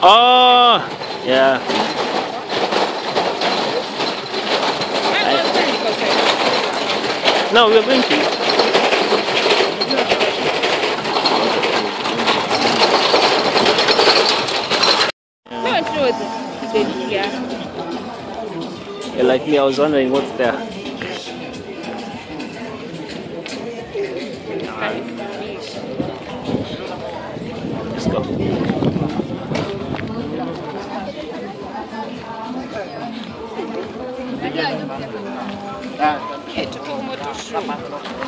Oh, yeah. No, we're going to. No, it's not the yeah. Yeah, like me, I was wondering what's there. Talk about to show.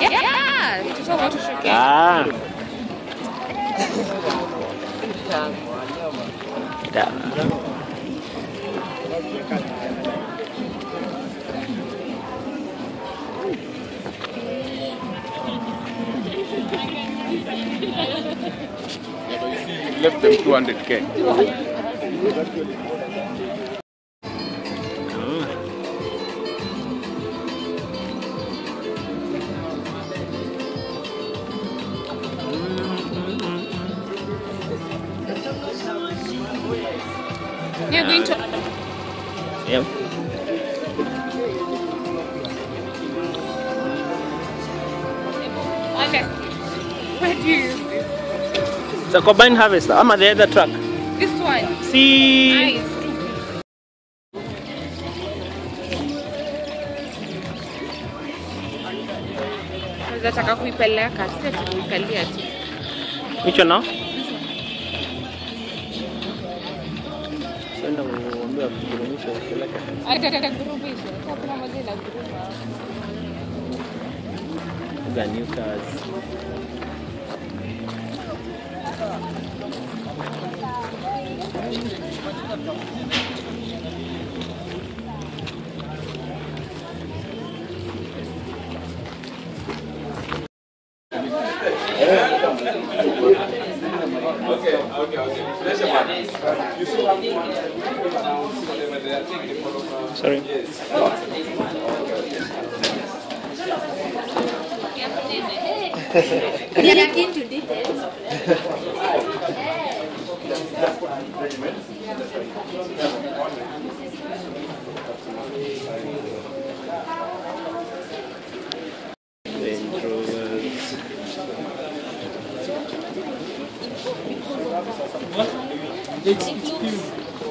Yeah, to talk about to show. Ah. Yeah. left them 200k. You're going to. Yep. Okay. where do you use this? It's a combined harvester. I'm at the other truck. This one. See. Nice. Nataka kuipeleka, si kuikalia tu. Which one now? Nenda uambia kugurumisha upeleke. Hata atakugurumisha. Sasa kuna mzee Thank you. These are new cars. Sorry. We are keen to details. Range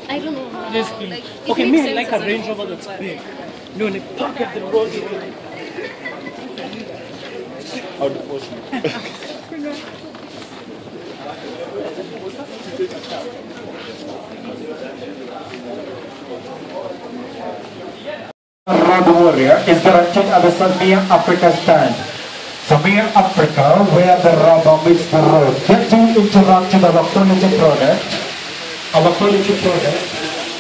I don't know how. Yes, Like, it okay, makes me, I like a Range Rover that's big. No, they park at the road. How to force me. Road Warrior is guaranteed at the Sameer Africa stand. Sameer Africa, where the rubber meets the road. Get to interact with our quality product. Quality product,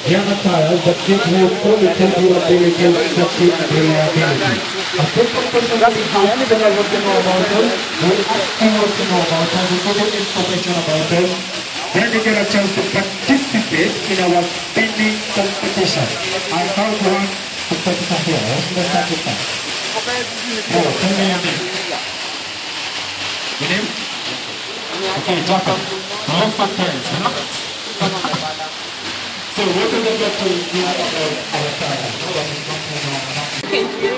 Yana tires that give you durability, safety, and reliability. A simple question that we have, anything I to know about them, we'll ask you to know about them, we'll give information about them. Then you get a chance to participate in our spinning competition. I found one competitor here. The start with that? Oh, tell me your name. Your name? Okay, welcome. Long for parents, you know? so what do we get to do about our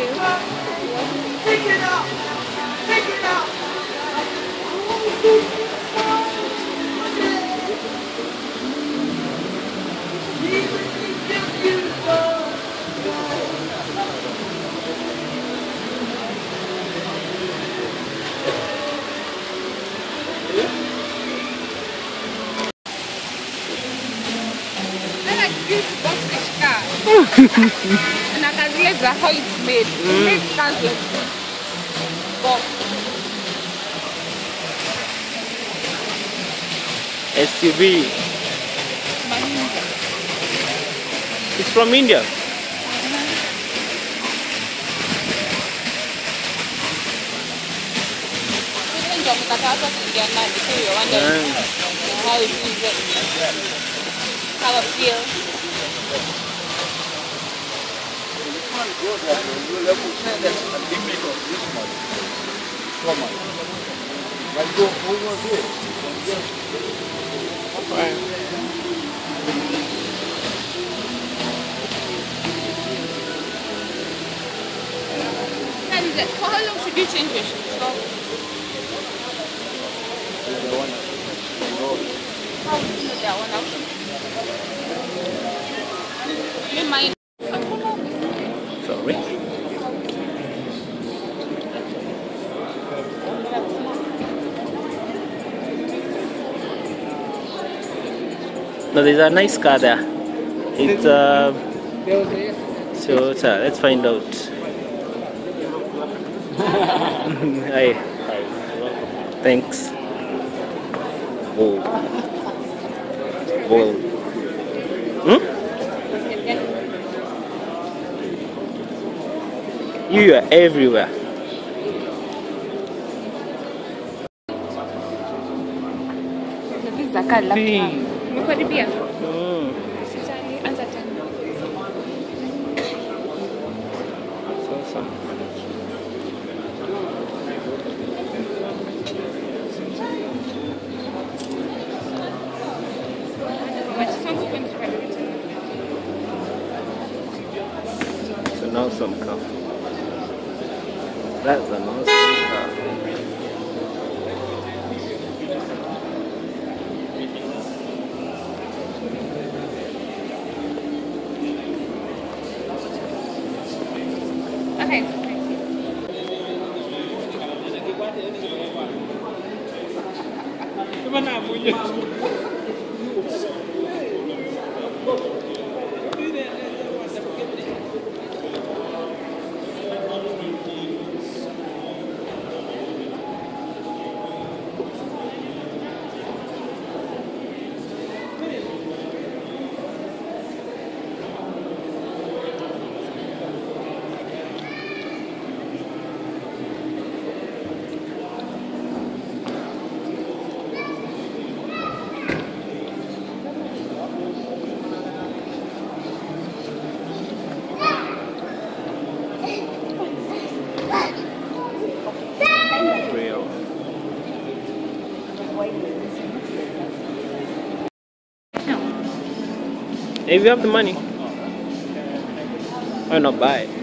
and I can realize that how it's made. It mm. makes cars like this. But SUV. It's from India. Sisi ndio kuingia ndani. So you're how it is that how it feels. And uh, for how long should you change your shoes? So, how you that one? You might. No, there's a nice car there. It's uh, so uh, let's find out. Hi. Thanks. Whoa. Whoa. Hmm? You are everywhere. Za kaa labda. Umekaribia? Mm. Sijali, anza tena. Sasa. Wacha songa kwenye karibu tena. It's an awesome car. That's an awesome car. Okay. Real. If you have the money, why not buy it?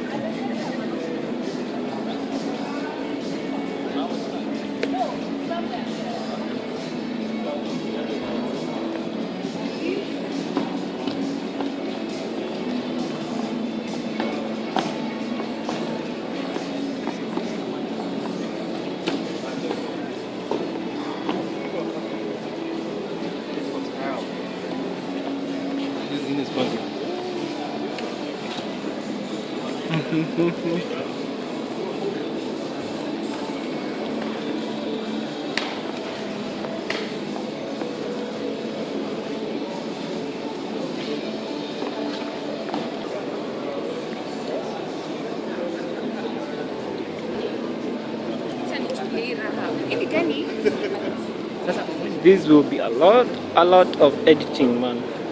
Ni gani? This will be a lot, a lot of editing, man.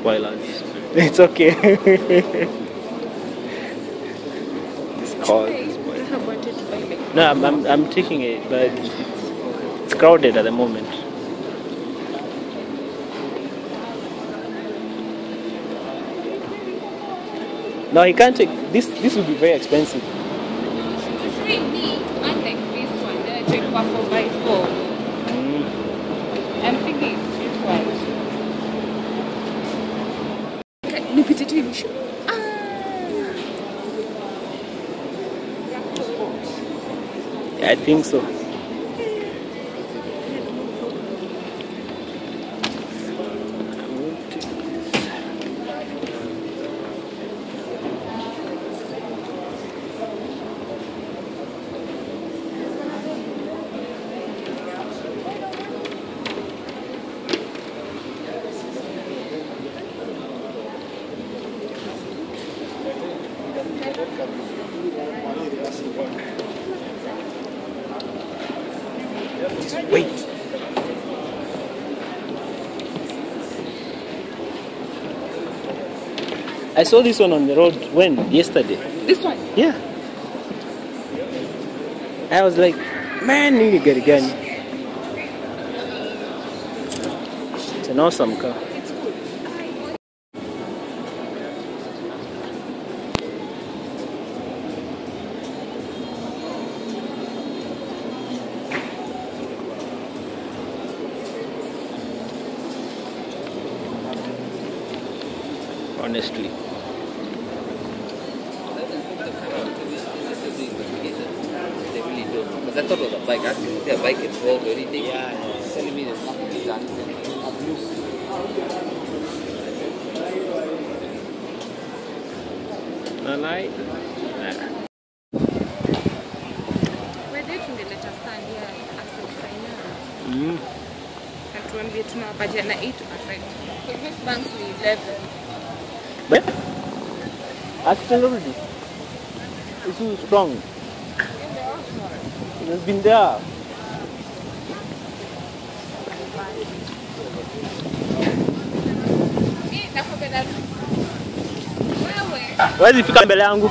spoilers. It's okay. it's called. No, I'm, I'm, I'm taking it, but it's crowded at the moment. No, he can't take this. This will be very expensive. I think this one. By 4 I think so. I saw this one on the road when? Yesterday. This one? Yeah. I was like, man, you get a gun. It's an awesome car. It's. Honestly. I thought it was a bike. Actually, is there a bike involved or anything? Yeah, yeah. Telling me there's nothing to be done. The light. Wewe tungeleta stand ya asset finance. Mm. Na tuambie tunawapatia na 8%. Kwa hivyo banks ni 11. Where? Accident already. It's too strong. It has been there. Wezi fika mbele yangu.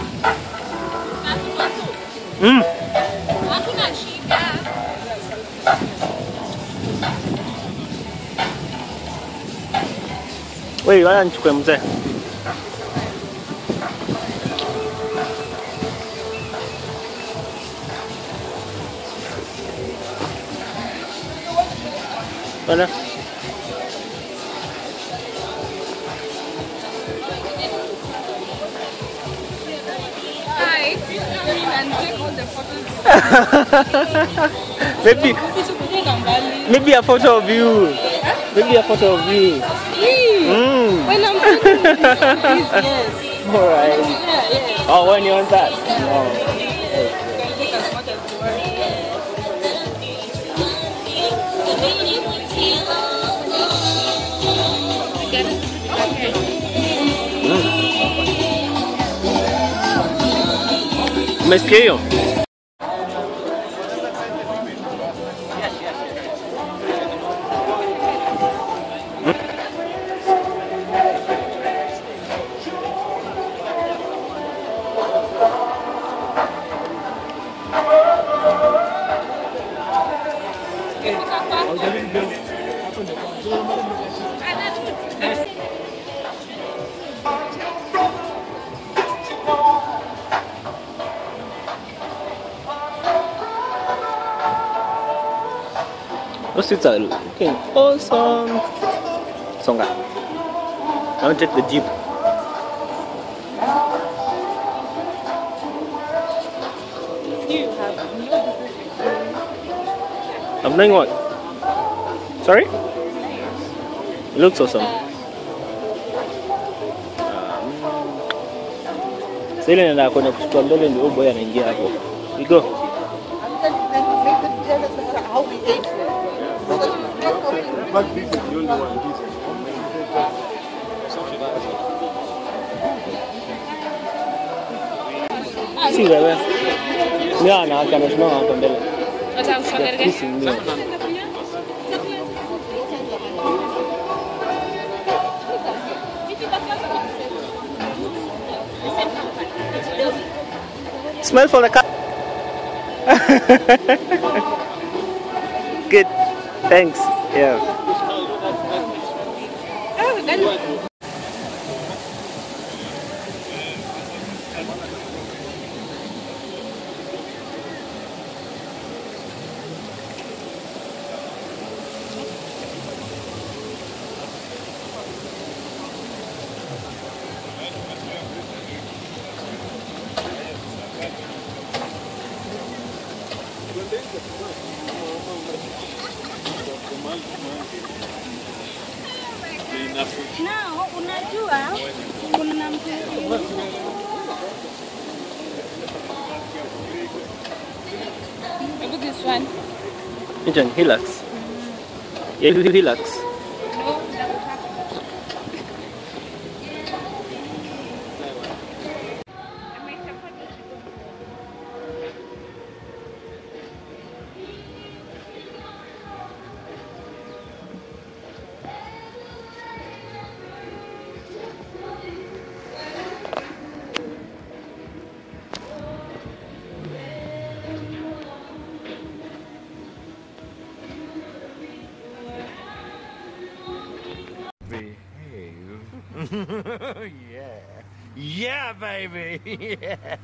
Mm. Hakuna shida. Wewe wala nichukue mzee. Bana. Hi. And take all the photos. maybe maybe a photo of you. Maybe a photo of you. Mm. When I'm yes. All right. Oh, when you're on that. Oh. Umesikia hiyo? Looking awesome. Songa. I want to take the jeep. I'm doing what? Sorry? It looks awesome. Um, Sasa ile nenda kwenye kuchukua mbele ndio huyo boy anaingia hapo. We go. Si wewe. Mimi wanawake amesimama hapa mbele. Nataka kushogelea. Hii si mimi. Smell for the car. Good. Thanks. Yeah. Nao unajua kuna mtu Maybe this one. Hilux. Yeah, Hilux. yeah. Yeah, baby. Yeah.